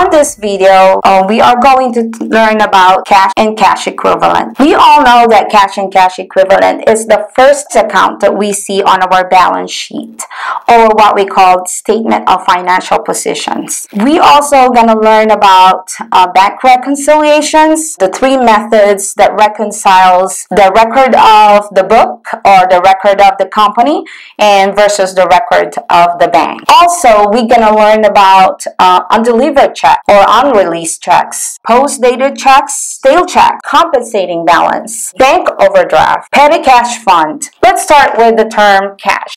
on this video, uh, we are going to learn about cash and cash equivalent. We all know that cash and cash equivalent is the first account that we see on our balance sheet or what we call statement of financial positions. We also going to learn about uh, bank reconciliations, the three methods that reconciles the record of the book or the record of the company and versus the record of the bank. Also, we're going to learn about uh, undelivered check or unreleased checks, post-dated checks, stale check, compensating balance, bank overdraft, petty cash fund. Let's start with the term cash.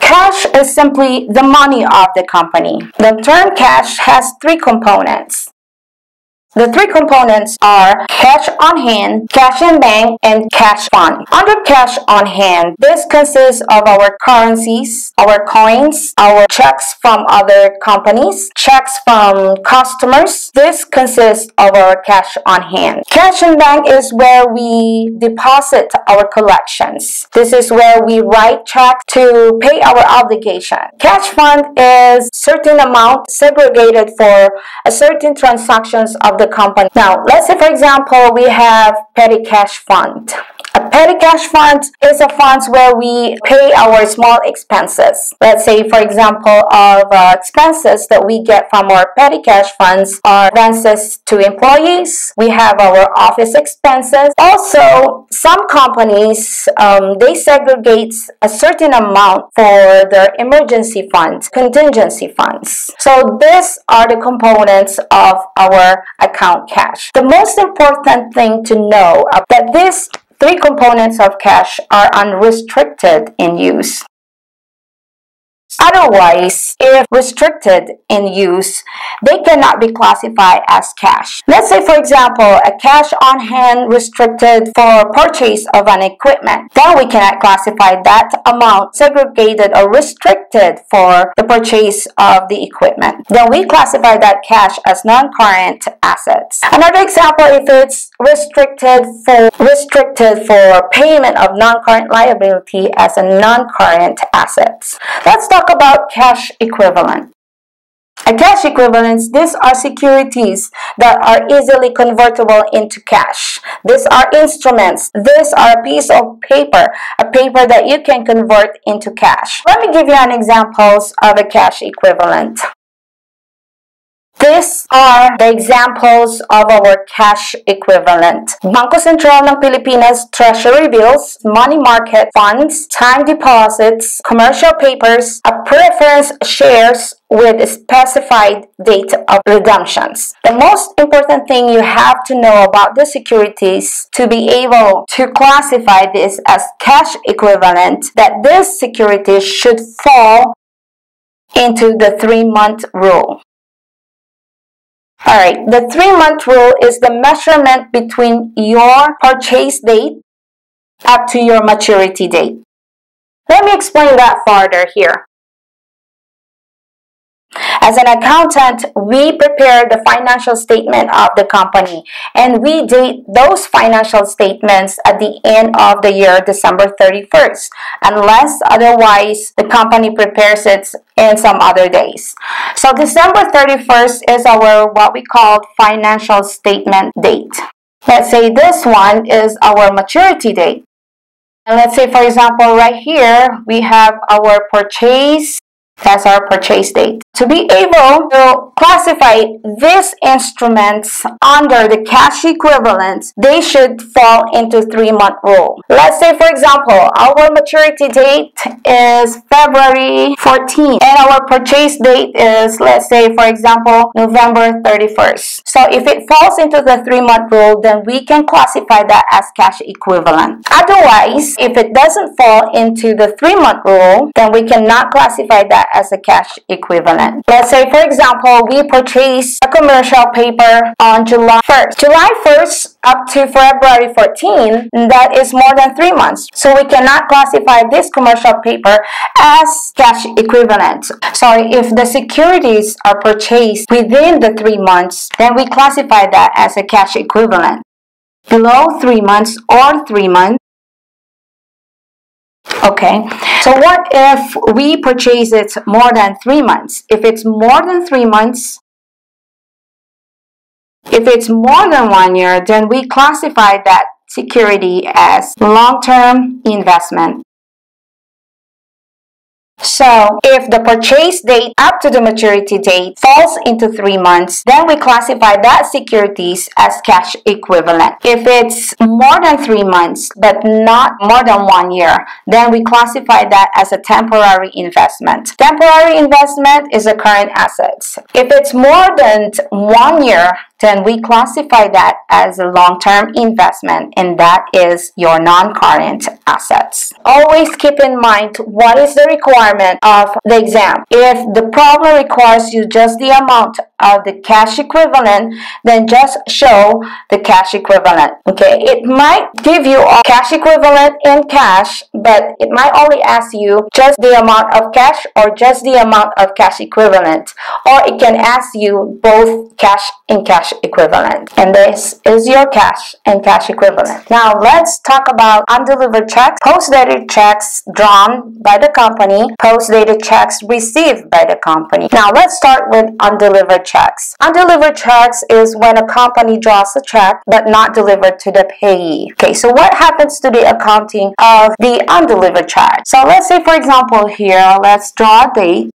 Cash is simply the money of the company. The term cash has three components. The three components are cash on hand, cash in bank, and cash fund. Under cash on hand, this consists of our currencies, our coins, our checks from other companies, checks from customers. This consists of our cash on hand. Cash in bank is where we deposit our collections. This is where we write checks to pay our obligation. Cash fund is certain amount segregated for a certain transactions of the company. Now, let's say for example, we have petty cash fund. A petty cash fund is a fund where we pay our small expenses. Let's say, for example, of uh, expenses that we get from our petty cash funds are expenses to employees. We have our office expenses. Also, some companies um, they segregate a certain amount for their emergency funds, contingency funds. So these are the components of our account cash. The most important thing to know that this Three components of cash are unrestricted in use. Otherwise, if restricted in use, they cannot be classified as cash. Let's say, for example, a cash on hand restricted for purchase of an equipment. Then we cannot classify that amount segregated or restricted for the purchase of the equipment. Then we classify that cash as non-current assets. Another example, if it's restricted for restricted for payment of non-current liability as a non-current assets. Let's talk about cash equivalent. A cash equivalents, these are securities that are easily convertible into cash. These are instruments. These are a piece of paper, a paper that you can convert into cash. Let me give you an examples of a cash equivalent. These are the examples of our cash equivalent. Bangko Sentral ng Pilipinas treasury bills, money market funds, time deposits, commercial papers, preference shares with specified date of redemptions. The most important thing you have to know about the securities to be able to classify this as cash equivalent that this security should fall into the three-month rule. Alright, the three month rule is the measurement between your purchase date up to your maturity date. Let me explain that further here. As an accountant, we prepare the financial statement of the company and we date those financial statements at the end of the year, December 31st, unless otherwise the company prepares it in some other days. So December 31st is our what we call financial statement date. Let's say this one is our maturity date. And let's say, for example, right here, we have our purchase that's our purchase date. To be able to classify these instruments under the cash equivalent, they should fall into three-month rule. Let's say, for example, our maturity date is February 14 and our purchase date is, let's say, for example, November 31st. So if it falls into the three-month rule, then we can classify that as cash equivalent. Otherwise, if it doesn't fall into the three-month rule, then we cannot classify that as a cash equivalent. Let's say, for example, we purchase a commercial paper on July 1st. July 1st up to February 14, that is more than three months. So we cannot classify this commercial paper as cash equivalent. Sorry, if the securities are purchased within the three months, then we classify that as a cash equivalent. Below three months or three months, Okay, so what if we purchase it more than three months? If it's more than three months, If it's more than one year, then we classify that security as long-term investment. So, if the purchase date up to the maturity date falls into three months, then we classify that securities as cash equivalent. If it's more than three months, but not more than one year, then we classify that as a temporary investment. Temporary investment is a current assets. If it's more than one year, then we classify that as a long-term investment and that is your non-current assets. Always keep in mind what is the requirement of the exam. If the problem requires you just the amount of the cash equivalent, then just show the cash equivalent. Okay, it might give you a cash equivalent in cash, but it might only ask you just the amount of cash or just the amount of cash equivalent, or it can ask you both cash and cash equivalent. And this is your cash and cash equivalent. Now let's talk about undelivered checks, post-dated checks drawn by the company, post-dated checks received by the company. Now let's start with undelivered checks. Undelivered checks is when a company draws a check but not delivered to the payee. Okay, so what happens to the accounting of the undelivered check? So let's say for example here, let's draw a date.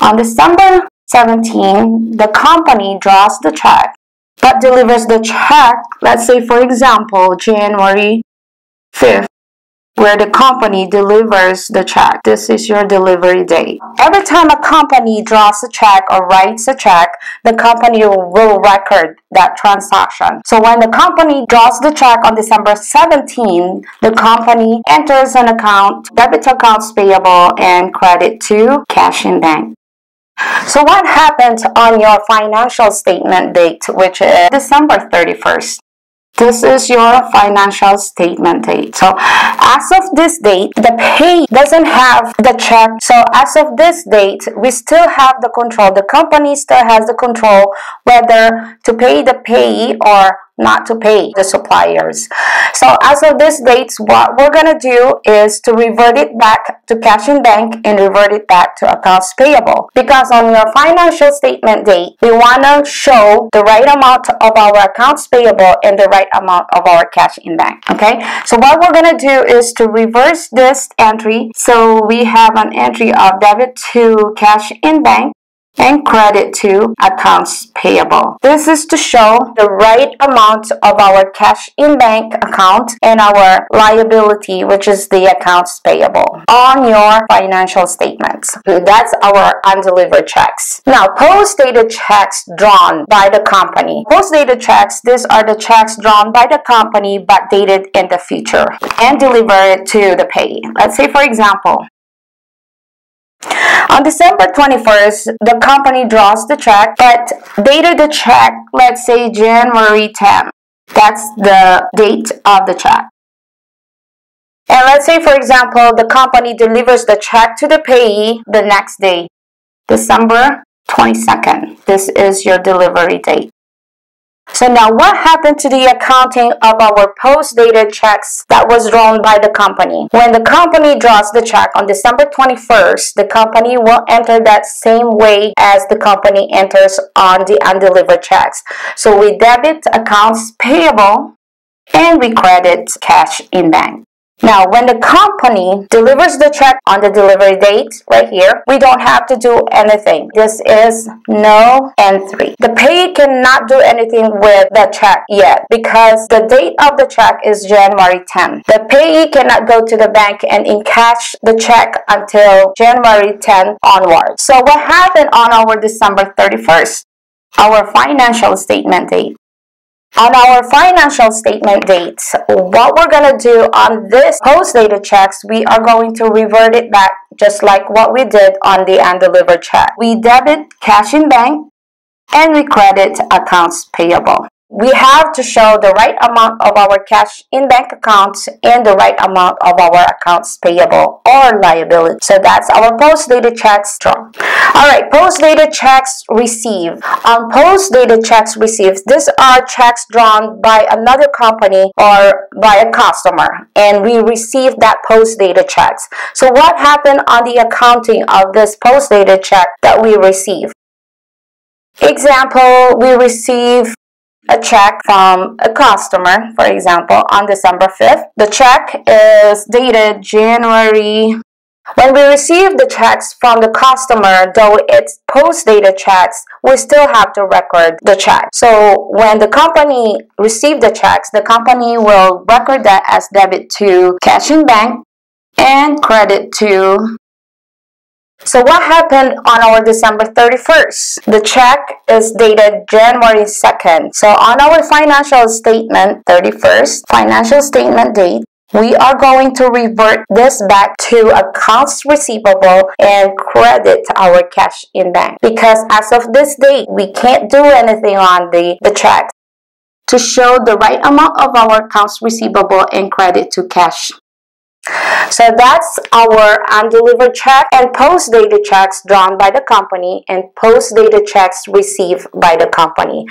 On December 17, the company draws the check but delivers the check, let's say for example, January 5th where the company delivers the check. This is your delivery date. Every time a company draws a check or writes a check, the company will record that transaction. So when the company draws the check on December 17, the company enters an account, debit accounts payable, and credit to cash in bank. So what happened on your financial statement date, which is December 31st? This is your financial statement date. So as of this date, the pay doesn't have the check. So as of this date, we still have the control. The company still has the control whether to pay the pay or not to pay the suppliers. So as of this date, what we're going to do is to revert it back to cash in bank and revert it back to accounts payable. Because on your financial statement date, we want to show the right amount of our accounts payable and the right amount of our cash in bank. Okay, so what we're going to do is to reverse this entry. So we have an entry of debit to cash in bank and credit to accounts payable. This is to show the right amount of our cash in bank account and our liability, which is the accounts payable on your financial statements. That's our undelivered checks. Now, post-dated checks drawn by the company. Post-dated checks, these are the checks drawn by the company but dated in the future and delivered to the payee. Let's say, for example, on December 21st, the company draws the check, but dated the check, let's say January 10. That's the date of the check. And let's say, for example, the company delivers the check to the payee the next day, December 22nd. This is your delivery date. So now what happened to the accounting of our post-dated checks that was drawn by the company? When the company draws the check on December 21st, the company will enter that same way as the company enters on the undelivered checks. So we debit accounts payable and we credit cash in bank. Now, when the company delivers the check on the delivery date, right here, we don't have to do anything. This is no entry. The payee cannot do anything with the check yet because the date of the check is January 10. The payee cannot go to the bank and encash the check until January 10 onwards. So what happened on our December 31st? Our financial statement date. On our financial statement dates, what we're going to do on this post-dated checks, we are going to revert it back just like what we did on the undelivered check. We debit cash in bank and we credit accounts payable we have to show the right amount of our cash in bank accounts and the right amount of our accounts payable or liability. So that's our post-dated checks drawn. All right, post-dated checks received. On um, post-dated checks received, these are checks drawn by another company or by a customer, and we receive that post-dated checks. So what happened on the accounting of this post-dated check that we receive? Example, we receive a check from a customer, for example, on December 5th. The check is dated January when we receive the checks from the customer, though it's post-dated checks, we still have to record the check. So when the company receive the checks, the company will record that as debit to cash in bank and credit to so what happened on our December 31st? The check is dated January 2nd. So on our financial statement 31st, financial statement date, we are going to revert this back to accounts receivable and credit our cash in bank because as of this date we can't do anything on the, the check to show the right amount of our accounts receivable and credit to cash so that's our undelivered check and post-dated checks drawn by the company and post-dated checks received by the company.